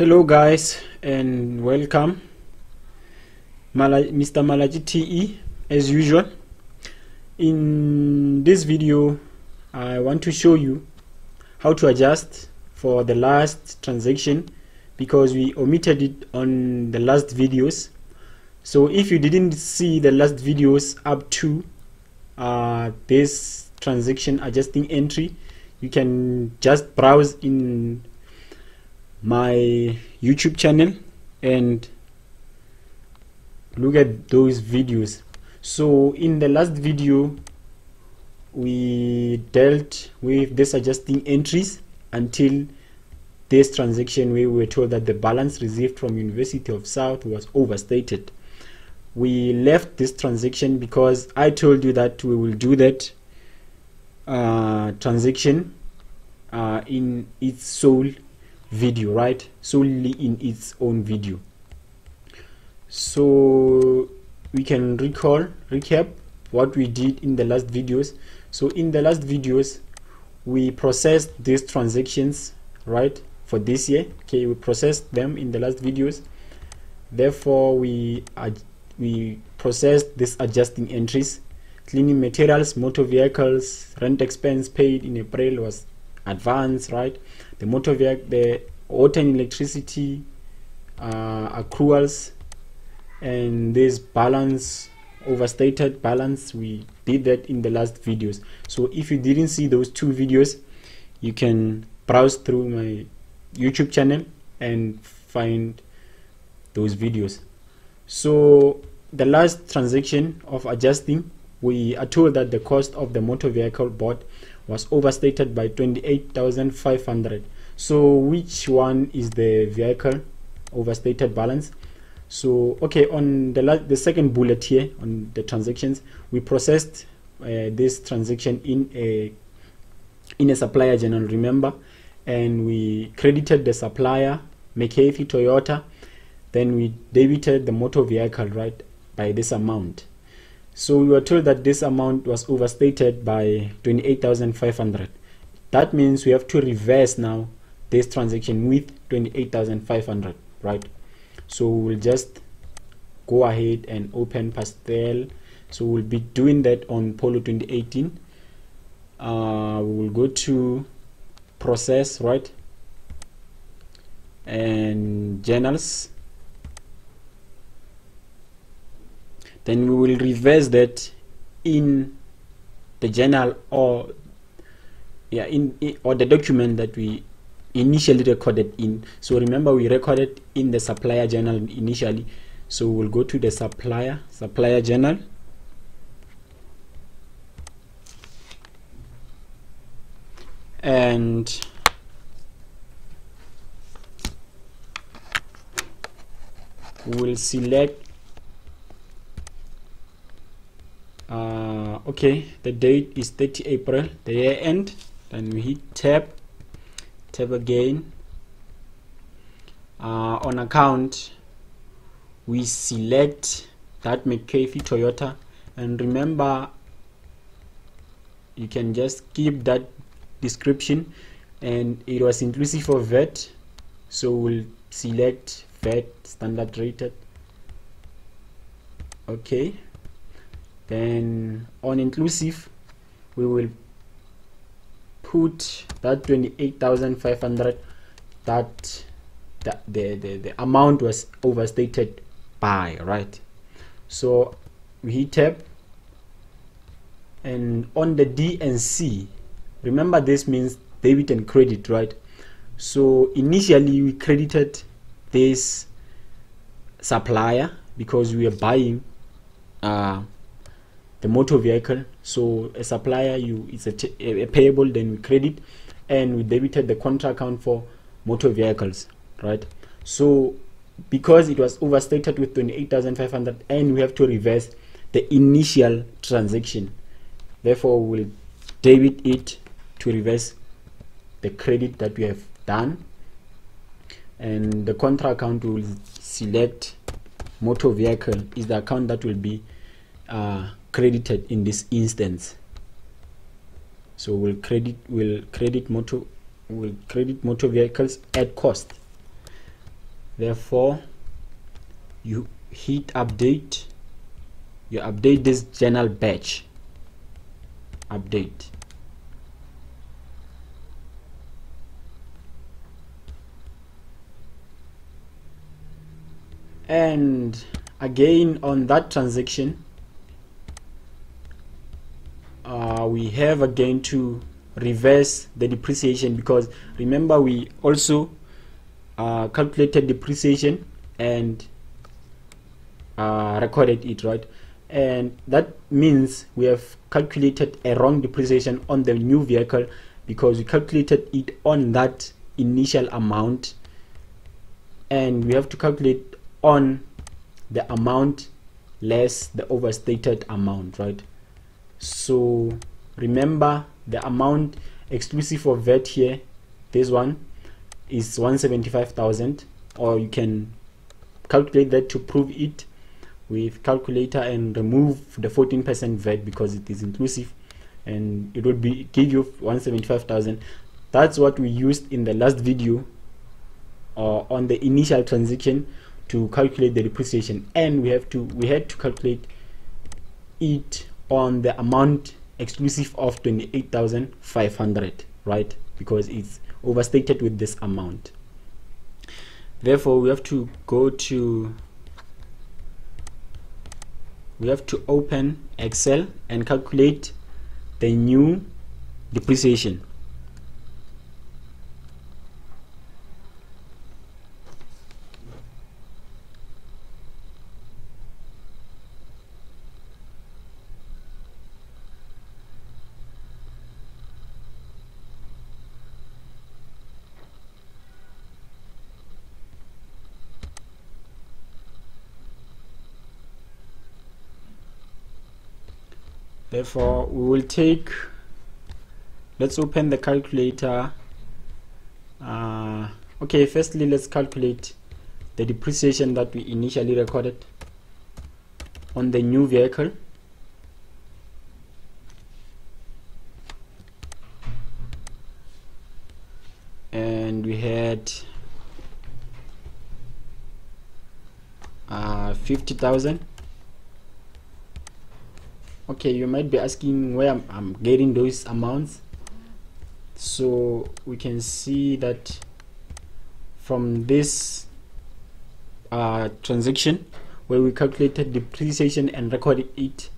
Hello guys and welcome Mr. Malaji TE as usual in this video I want to show you how to adjust for the last transaction because we omitted it on the last videos so if you didn't see the last videos up to uh, this transaction adjusting entry you can just browse in my YouTube channel and look at those videos. So in the last video we dealt with this adjusting entries until this transaction we were told that the balance received from University of South was overstated. We left this transaction because I told you that we will do that uh, transaction uh, in its sole video right? Solely in its own video. So we can recall recap what we did in the last videos. So in the last videos we processed these transactions right for this year. Okay we processed them in the last videos. Therefore we we processed these adjusting entries. Cleaning materials motor vehicles rent expense paid in april was advance right the motor vehicle the water and electricity uh, accruals and this balance overstated balance. We did that in the last videos. So if you didn't see those two videos you can browse through my youtube channel and find those videos. So the last transaction of adjusting we are told that the cost of the motor vehicle bought was overstated by 28,500 so which one is the vehicle overstated balance? So okay on the the second bullet here on the transactions we processed uh, this transaction in a in a supplier journal remember? And we credited the supplier McAfee Toyota. Then we debited the motor vehicle right by this amount so we were told that this amount was overstated by 28,500 that means we have to reverse now this transaction with 28,500 right? So we'll just go ahead and open pastel. So we'll be doing that on polo 2018 uh, we will go to process right? And journals then we will reverse that in the journal or yeah in, in or the document that we initially recorded in. So remember we recorded in the supplier journal initially. So we'll go to the supplier supplier journal. And we'll select uh, okay the date is 30 April. The year end. Then we hit tab. Tab again. Uh, on account we select that McAfee Toyota. And remember you can just keep that description. And it was inclusive of VAT. So we'll select VAT standard rated. Okay then on inclusive we will put that 28,500 that the, the, the, amount was overstated by right? So we hit tab. And on the D and C remember this means debit and credit right? So initially we credited this supplier because we are buying uh, the motor vehicle. So a supplier you it's a, a payable then we credit and we debited the contra account for motor vehicles right? So because it was overstated with 28,500 and we have to reverse the initial transaction therefore we'll debit it to reverse the credit that we have done. And the contra account will select motor vehicle is the account that will be uh, credited in this instance. So we'll credit will credit motor will credit motor vehicles at cost. Therefore you hit update you update this journal batch. Update. And again on that transaction uh, we have again to reverse the depreciation because remember we also uh, calculated depreciation and uh, recorded it right? And that means we have calculated a wrong depreciation on the new vehicle because we calculated it on that initial amount and we have to calculate on the amount less the overstated amount right? So remember the amount exclusive of VAT here this one is 175,000 or you can calculate that to prove it with calculator and remove the 14% VAT because it is inclusive and it will be give you 175,000 that's what we used in the last video or uh, on the initial transaction to calculate the depreciation. And we have to we had to calculate it on the amount exclusive of 28,500 right? Because it's overstated with this amount. Therefore we have to go to we have to open excel and calculate the new depreciation therefore we will take let's open the calculator. Uh, okay firstly let's calculate the depreciation that we initially recorded on the new vehicle. And we had uh, 50,000 okay you might be asking where I'm, I'm getting those amounts. So we can see that from this uh, transaction where we calculated depreciation and recorded it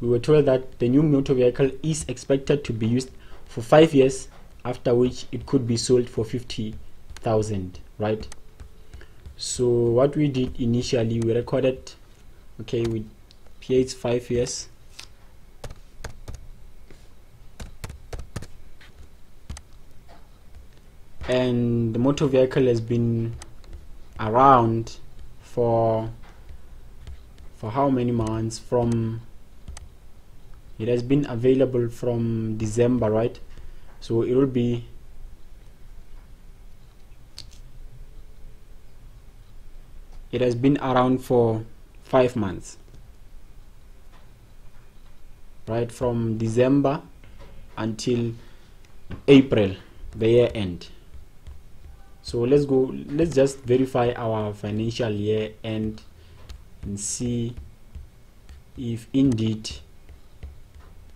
we were told that the new motor vehicle is expected to be used for five years after which it could be sold for 50,000 right? So what we did initially we recorded okay we PH five years and the motor vehicle has been around for for how many months? From it has been available from December right? So it will be it has been around for five months. Right from December until April the year end so let's go let's just verify our financial year end and see if indeed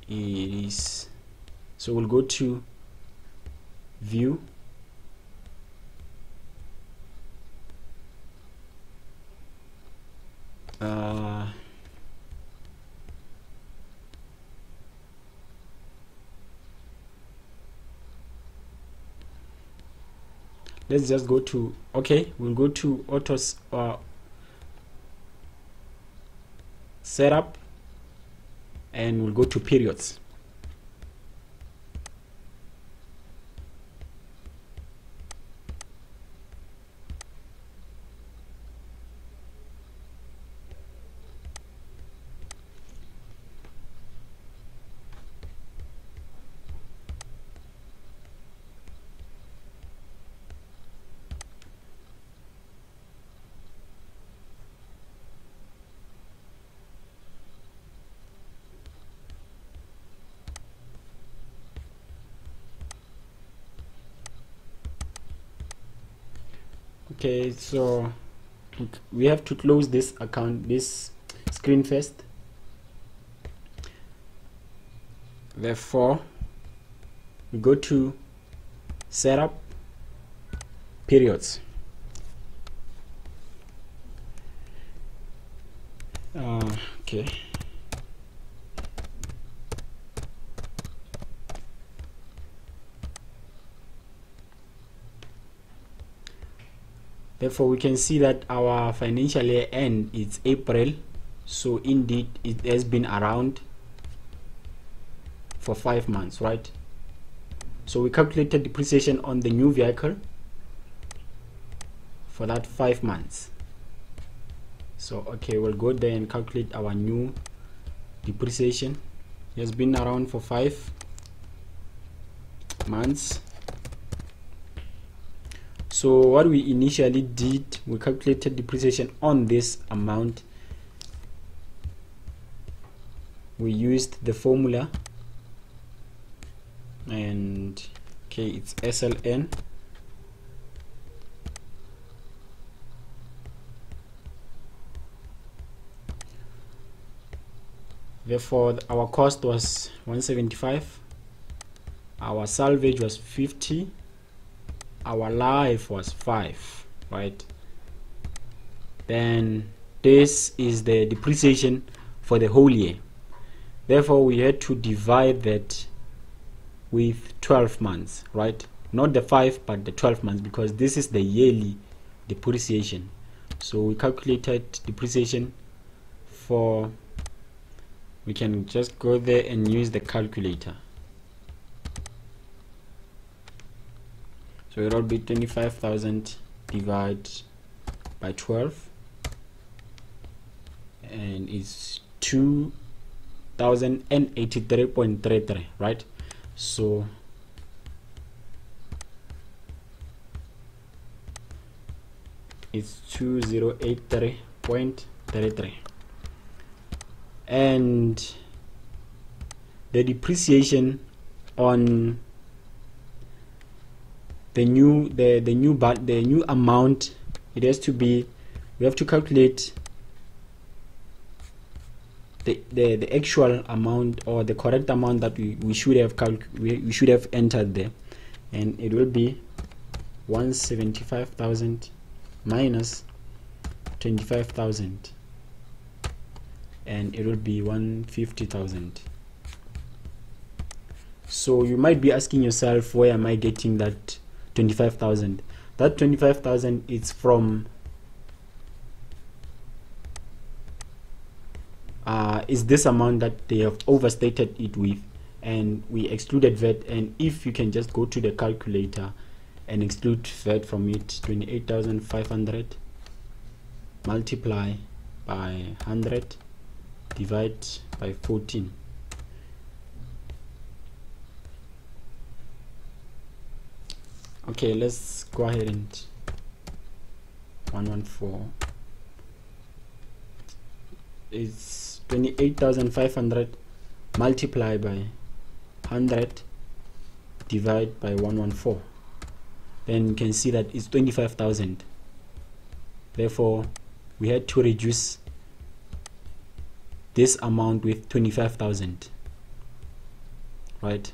it is. So we'll go to view. Uh, let's just go to okay we'll go to autos uh, setup and we'll go to periods okay so we have to close this account this screen first. Therefore we go to setup periods. Uh, okay therefore we can see that our financial year end is April. So indeed it has been around for five months right? So we calculated depreciation on the new vehicle for that five months. So okay we'll go there and calculate our new depreciation. It has been around for five months so what we initially did we calculated depreciation on this amount. We used the formula and okay it's SLN therefore our cost was 175 our salvage was 50 our life was 5 right? Then this is the depreciation for the whole year. Therefore we had to divide that with 12 months right? Not the 5 but the 12 months because this is the yearly depreciation. So we calculated depreciation for we can just go there and use the calculator so it will be 25,000 divided by 12 and it's 2083.33 right? So it's 2083.33 and the depreciation on the new the the new but the new amount it has to be we have to calculate the, the the actual amount or the correct amount that we, we should have we, we should have entered there. And it will be 175,000 minus 25,000 and it will be 150,000 so you might be asking yourself where am I getting that 25,000 that 25,000 is from uh, is this amount that they have overstated it with and we excluded VAT. And if you can just go to the calculator and exclude VAT from it 28,500 multiply by 100 divide by 14 okay let's go ahead and 114 it's 28,500 multiply by 100 divide by 114 then you can see that it's 25,000 therefore we had to reduce this amount with 25,000 right?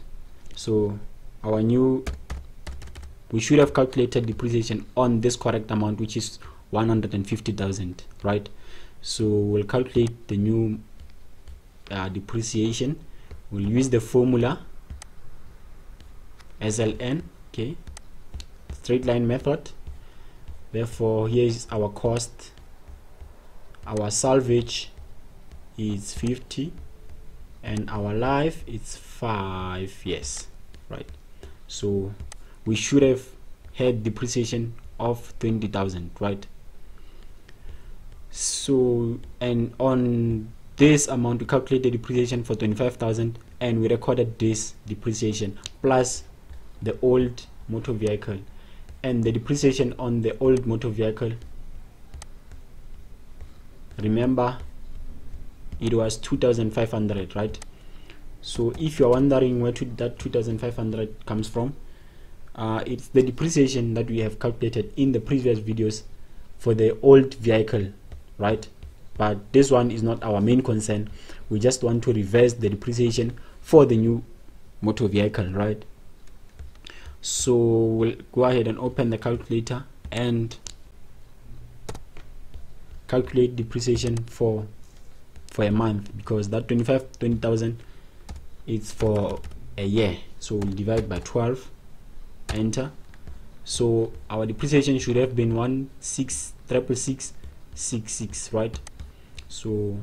So our new we should have calculated depreciation on this correct amount which is 150,000 right? So we'll calculate the new uh, depreciation. We'll use the formula SLN okay? Straight line method. Therefore here is our cost. Our salvage is 50 and our life is 5 years right? So we should have had depreciation of 20,000 right? So and on this amount we calculate the depreciation for 25,000 and we recorded this depreciation plus the old motor vehicle. And the depreciation on the old motor vehicle remember it was 2500 right? So if you're wondering where that 2500 comes from uh, it's the depreciation that we have calculated in the previous videos for the old vehicle right? But this one is not our main concern. We just want to reverse the depreciation for the new motor vehicle right? So we'll go ahead and open the calculator and calculate depreciation for for a month because that 25 20,000 is for a year. So we'll divide by 12 enter. So our depreciation should have been one six triple six six six right? So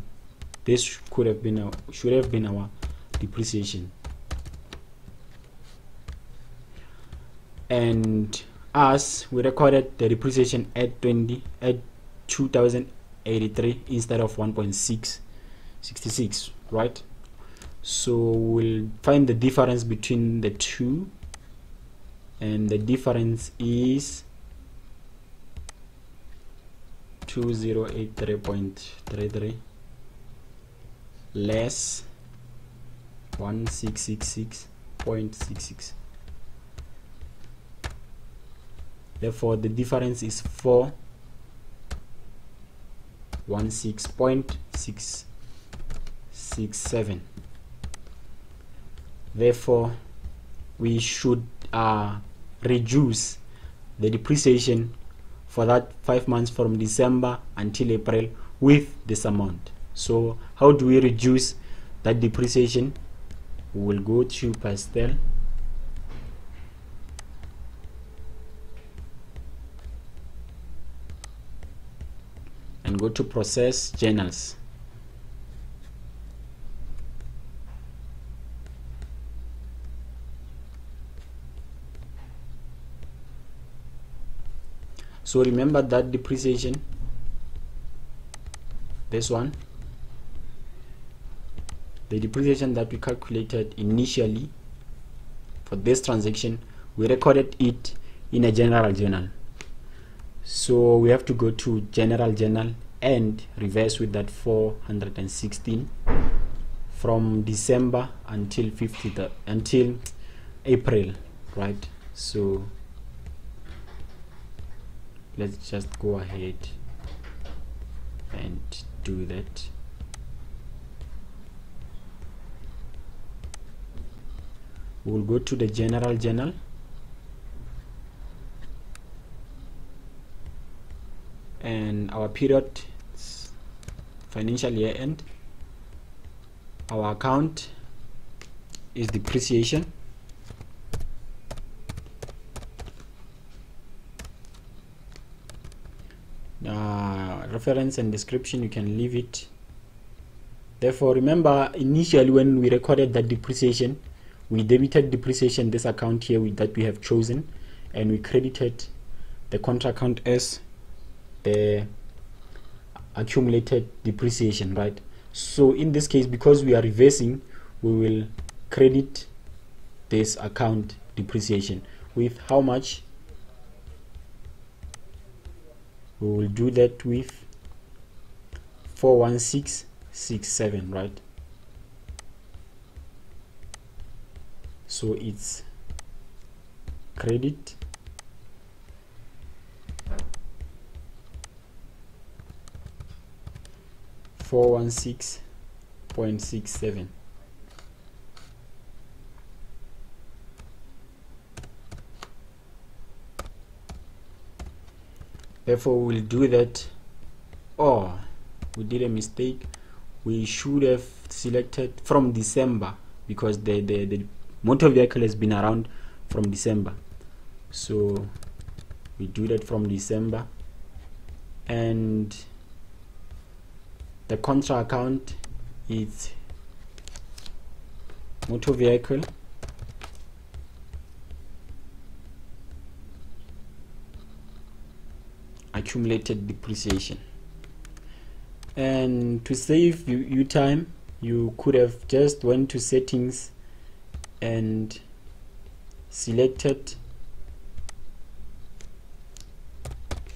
this could have been our, should have been our depreciation. And us we recorded the depreciation at 20 at 2083 instead of 1.666 right? So we'll find the difference between the two and the difference is 2083.33 less 1666.66 therefore the difference is 4 16.667 therefore we should uh, reduce the depreciation for that five months from December until April with this amount. So how do we reduce that depreciation? We will go to pastel. And go to process journals so remember that depreciation? This one. The depreciation that we calculated initially for this transaction we recorded it in a general journal. So we have to go to general journal and reverse with that 416 from December until 50 until April right? So let's just go ahead and do that. We'll go to the general journal and our period financial year end. Our account is depreciation uh, reference and description you can leave it. Therefore remember initially when we recorded that depreciation we debited depreciation this account here that we have chosen and we credited the contra account as the accumulated depreciation right? So in this case because we are reversing we will credit this account depreciation. With how much? We will do that with 41667 right so it's credit Four one six point six seven. Therefore, we'll do that. Or we did a mistake. We should have selected from December because the, the, the motor vehicle has been around from December so we do that from December and the contra account is motor vehicle accumulated depreciation and to save you, you time you could have just went to settings and selected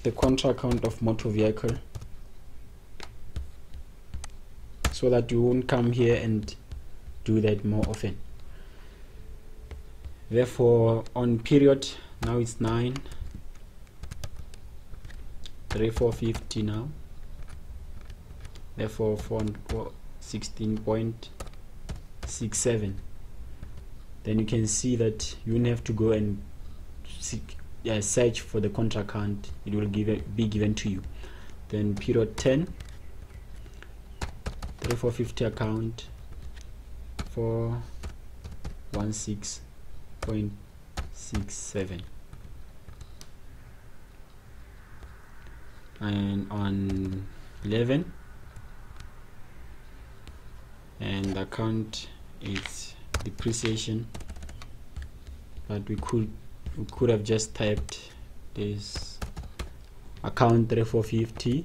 the contra account of motor vehicle so that you won't come here and do that more often. Therefore on period now it's 9 3450 now therefore 16.67 then you can see that you have to go and seek, uh, search for the contra account it will give it, be given to you. Then period 10 3450 account. 416.67 and on 11 and the account is depreciation. But we could we could have just typed this account 3450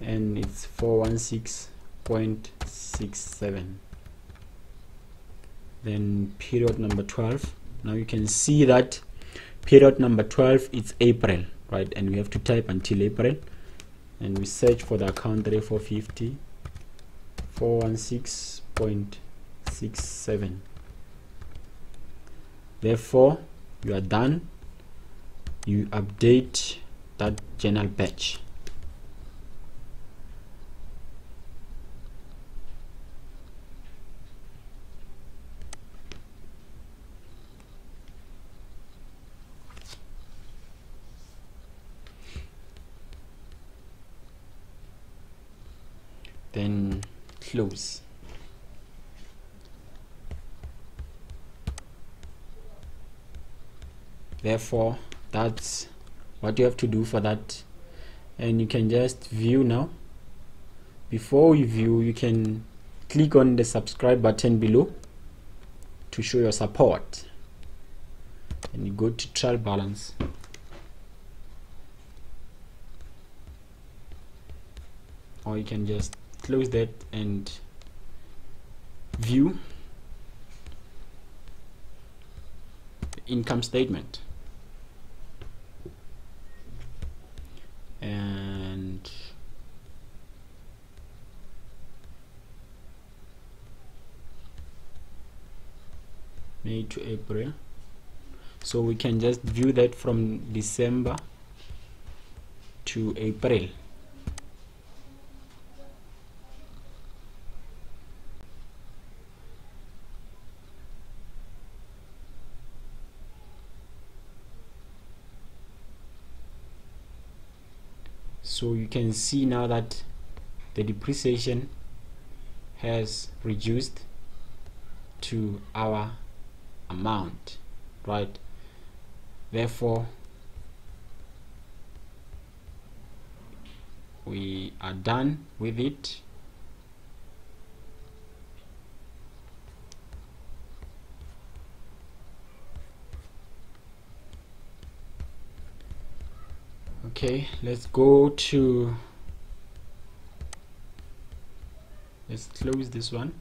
and it's 416.67 then period number 12 now you can see that period number 12 is April right? And we have to type until April. And we search for the account 3450 416.67 therefore you are done. You update that journal batch then close. Therefore that's what you have to do for that. And you can just view now. Before you view you can click on the subscribe button below to show your support. And you go to trial balance. Or you can just close that and view income statement. And May to April. So we can just view that from December to April so you can see now that the depreciation has reduced to our amount right? Therefore we are done with it okay let's go to let's close this one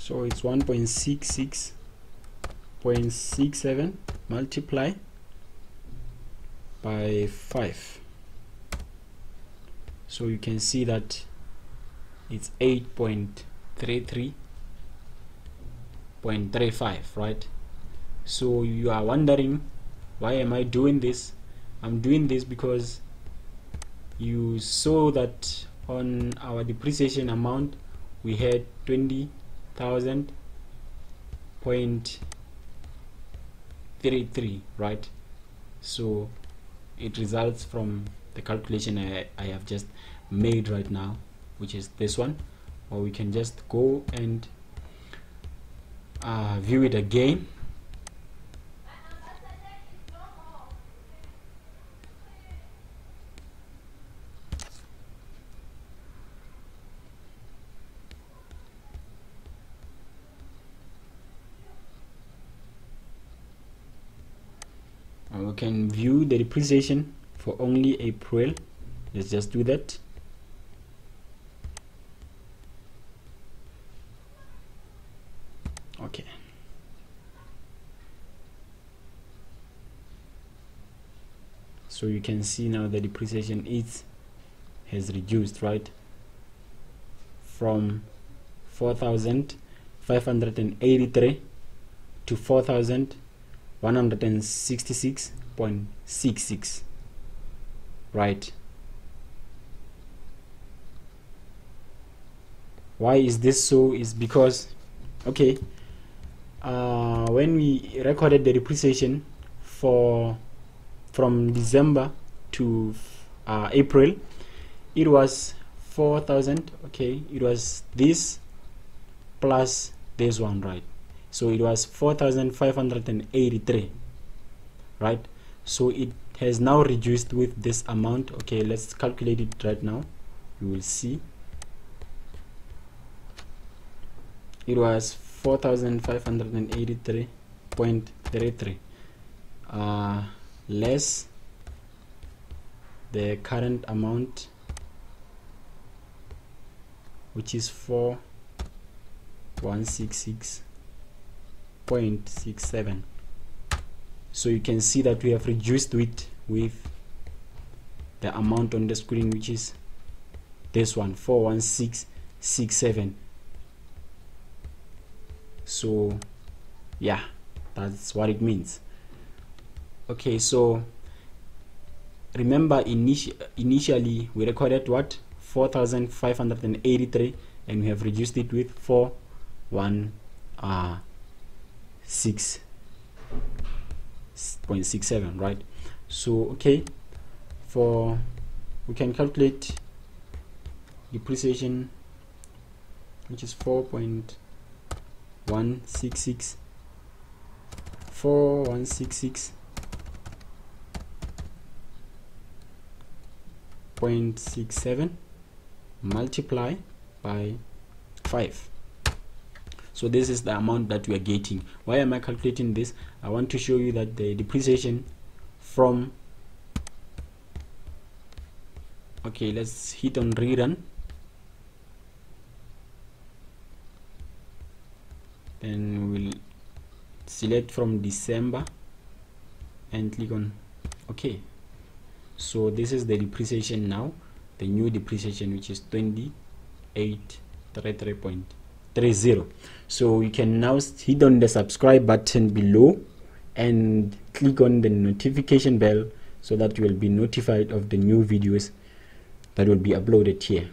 so it's 1.66.67 multiply by 5 so you can see that it's 8.33.35 right? So you are wondering why am I doing this? I'm doing this because you saw that on our depreciation amount we had 20 thousand point three three right? So it results from the calculation I, I have just made right now which is this one or we can just go and uh, view it again can view the depreciation for only April. Let's just do that. Okay. So you can see now the depreciation is has reduced right? From 4583 to 4166.66 right? Why is this so? Is because okay uh, when we recorded the depreciation for from December to uh, April it was 4000 okay? It was this plus this one right? So it was 4583 right so it has now reduced with this amount. Okay let's calculate it right now. You will see. It was 4583.33 uh, less the current amount which is 4166.67 so you can see that we have reduced it with the amount on the screen which is this one 41667 so yeah that's what it means. Okay so remember initi initially we recorded what? 4583 and we have reduced it with 4 1 uh 6 0.67 right? So okay for we can calculate depreciation which is 4.166 4166 0.67 multiply by 5 so this is the amount that we are getting. Why am i calculating this? I want to show you that the depreciation from okay let's hit on rerun. Then we'll select from december and click on okay so this is the depreciation now the new depreciation which is 2833.30 so you can now hit on the subscribe button below and click on the notification bell so that you will be notified of the new videos that will be uploaded here